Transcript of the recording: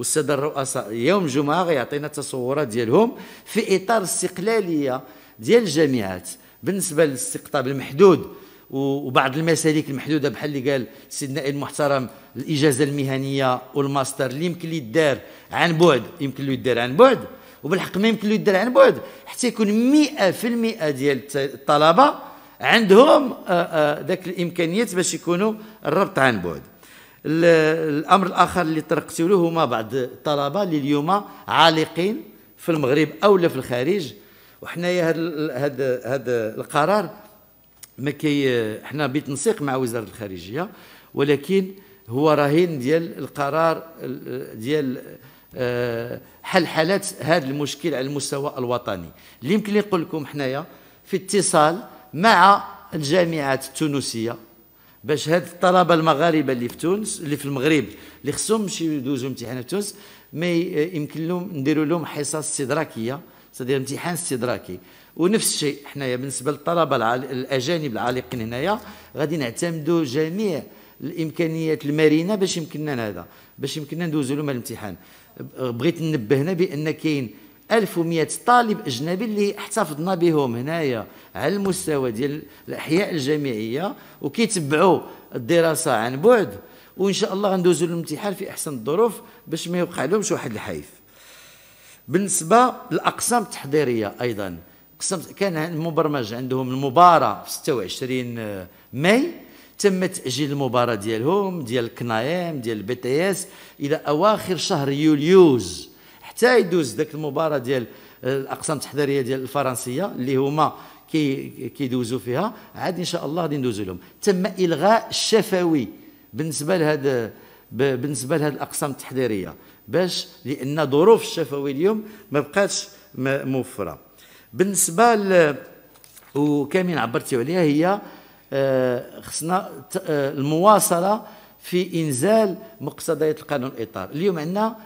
السادة الرؤساء يوم جمعة غيعطينا التصورات ديالهم في إطار الاستقلاليه ديال الجامعات. بالنسبة للاستقطاب المحدود وبعض المسالك المحدودة بحال اللي قال سيدنا المحترم الإجازة المهنية والماستر اللي يمكن اللي يدار عن بعد يمكن له يدار عن بعد وبالحق ما يمكن له يدار عن بعد حتى يكون 100% ديال الطلبة عندهم آه، آه، ذاك الإمكانيات باش يكونوا الربط عن بعد. الأمر الآخر اللي طرقت له هما بعض الطلبة اللي اليوم عالقين في المغرب أو في الخارج. وحنايا هذا هذا هذا القرار ما كي حنا بتنسيق مع وزارة الخارجية ولكن هو رهين ديال القرار ديال آه، حل حالات هذا المشكل على المستوى الوطني. اللي يمكن نقول لكم حنايا في اتصال مع الجامعات التونسية باش هاد الطلبة المغاربة اللي في تونس اللي في المغرب اللي خصهم يمشيو يدوزوا في تونس ما يمكن لهم نديروا لهم حصص استدراكية صدير امتحان استدراكي. ونفس الشيء حنايا بالنسبة للطلبة الأجانب العالقين هنايا غادي نعتمدوا جميع الإمكانيات المرنه باش يمكننا هذا باش يمكننا ندوزوا لهم الامتحان. بغيت ننبهنا بأن كاين 1100 طالب أجنبي اللي احتفظنا بهم هنايا على المستوى ديال الأحياء الجامعية وكيتبعوا الدراسة عن بعد. وإن شاء الله غندوزوا الامتحان في أحسن الظروف باش ما يوقع لهمش واحد الحيف. بالنسبة للاقسام التحضيرية أيضا قسم كان المبرمج عندهم المباراة في 26 ماي. تم تأجيل المباراة ديالهم ديال ال CNAEM ديال ال BTS إلى أواخر شهر يوليوز. حتى يدوز ذاك المباراة ديال الأقسام التحضيرية ديال الفرنسية اللي هما كي كيدوزوا فيها عاد إن شاء الله غادي ندوزوا لهم. تم إلغاء الشفوي بالنسبة لهذا بالنسبة لهذه الأقسام التحضيرية باش لأن ظروف الشفوي اليوم ما بقاتش موفرة. بالنسبة ل وكامين عبرتي عليها هي آه، خصنا آه، المواصلة في إنزال مقتضيات القانون الإطار. اليوم عندنا